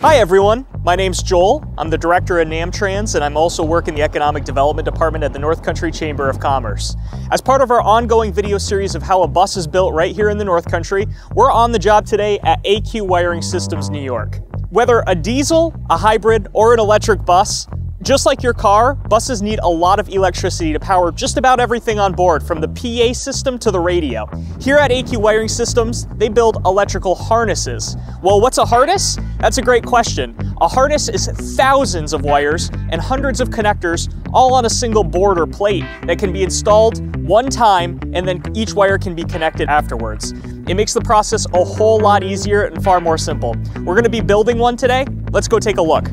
Hi everyone, my name's Joel. I'm the director at NAmTrans and I'm also working the Economic Development Department at the North Country Chamber of Commerce. As part of our ongoing video series of how a bus is built right here in the North Country, we're on the job today at AQ Wiring Systems New York. Whether a diesel, a hybrid, or an electric bus, just like your car, buses need a lot of electricity to power just about everything on board, from the PA system to the radio. Here at AQ Wiring Systems, they build electrical harnesses. Well, what's a harness? That's a great question. A harness is thousands of wires and hundreds of connectors all on a single board or plate that can be installed one time and then each wire can be connected afterwards. It makes the process a whole lot easier and far more simple. We're gonna be building one today. Let's go take a look.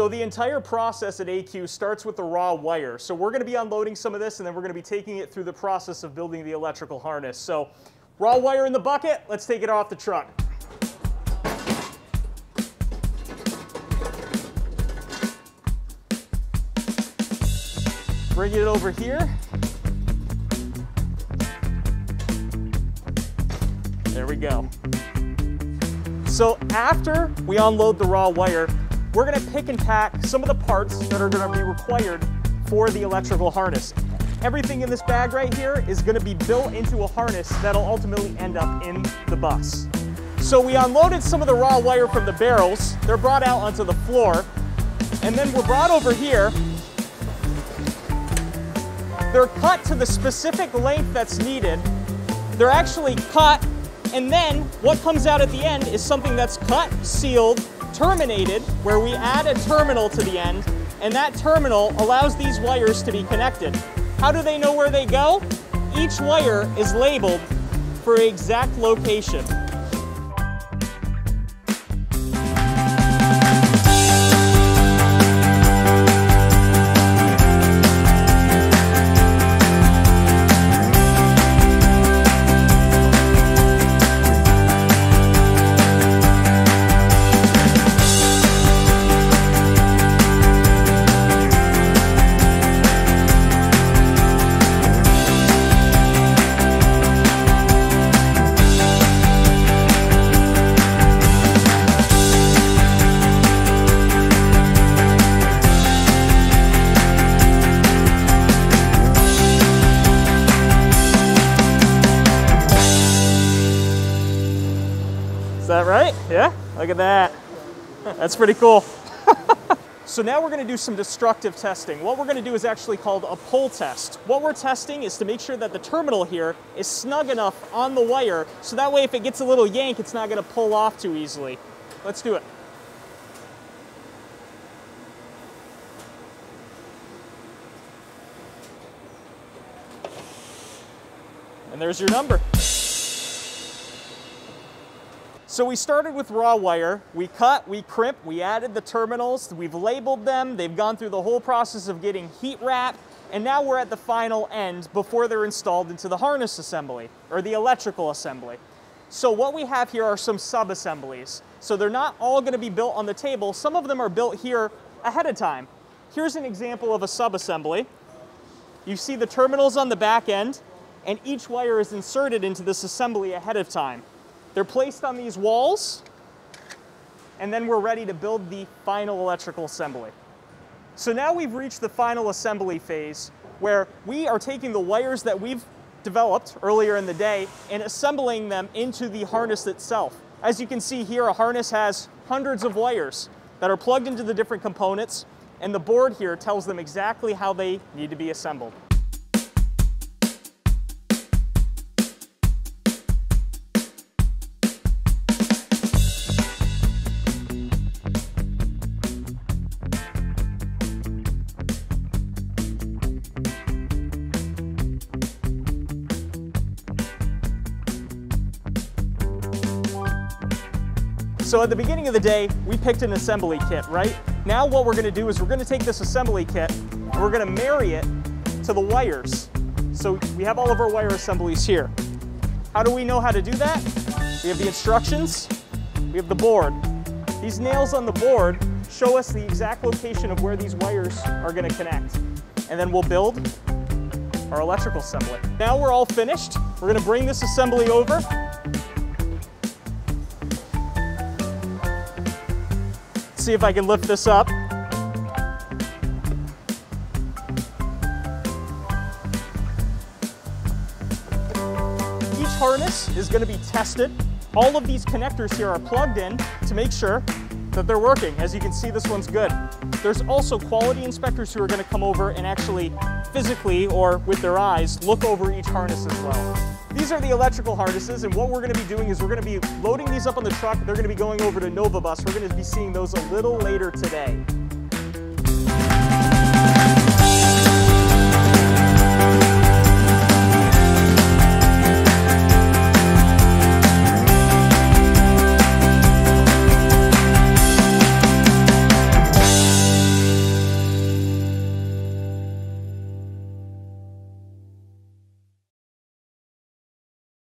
So the entire process at AQ starts with the raw wire. So we're going to be unloading some of this and then we're going to be taking it through the process of building the electrical harness. So raw wire in the bucket, let's take it off the truck. Bring it over here. There we go. So after we unload the raw wire, we're gonna pick and pack some of the parts that are gonna be required for the electrical harness. Everything in this bag right here is gonna be built into a harness that'll ultimately end up in the bus. So we unloaded some of the raw wire from the barrels. They're brought out onto the floor. And then we're brought over here. They're cut to the specific length that's needed. They're actually cut, and then what comes out at the end is something that's cut, sealed, terminated, where we add a terminal to the end, and that terminal allows these wires to be connected. How do they know where they go? Each wire is labeled for exact location. Yeah? Look at that. That's pretty cool. so now we're gonna do some destructive testing. What we're gonna do is actually called a pull test. What we're testing is to make sure that the terminal here is snug enough on the wire so that way if it gets a little yank, it's not gonna pull off too easily. Let's do it. And there's your number. So we started with raw wire. We cut, we crimp, we added the terminals, we've labeled them, they've gone through the whole process of getting heat wrap, and now we're at the final end before they're installed into the harness assembly, or the electrical assembly. So what we have here are some sub-assemblies. So they're not all gonna be built on the table, some of them are built here ahead of time. Here's an example of a sub-assembly. You see the terminals on the back end, and each wire is inserted into this assembly ahead of time. They're placed on these walls, and then we're ready to build the final electrical assembly. So now we've reached the final assembly phase where we are taking the wires that we've developed earlier in the day and assembling them into the harness itself. As you can see here, a harness has hundreds of wires that are plugged into the different components, and the board here tells them exactly how they need to be assembled. So at the beginning of the day, we picked an assembly kit, right? Now what we're gonna do is we're gonna take this assembly kit and we're gonna marry it to the wires. So we have all of our wire assemblies here. How do we know how to do that? We have the instructions, we have the board. These nails on the board show us the exact location of where these wires are gonna connect. And then we'll build our electrical assembly. Now we're all finished. We're gonna bring this assembly over. See if I can lift this up. Each harness is gonna be tested. All of these connectors here are plugged in to make sure that they're working. As you can see, this one's good. There's also quality inspectors who are gonna come over and actually physically or with their eyes look over each harness as well. These are the electrical harnesses, and what we're gonna be doing is we're gonna be loading these up on the truck. They're gonna be going over to Nova Bus. We're gonna be seeing those a little later today.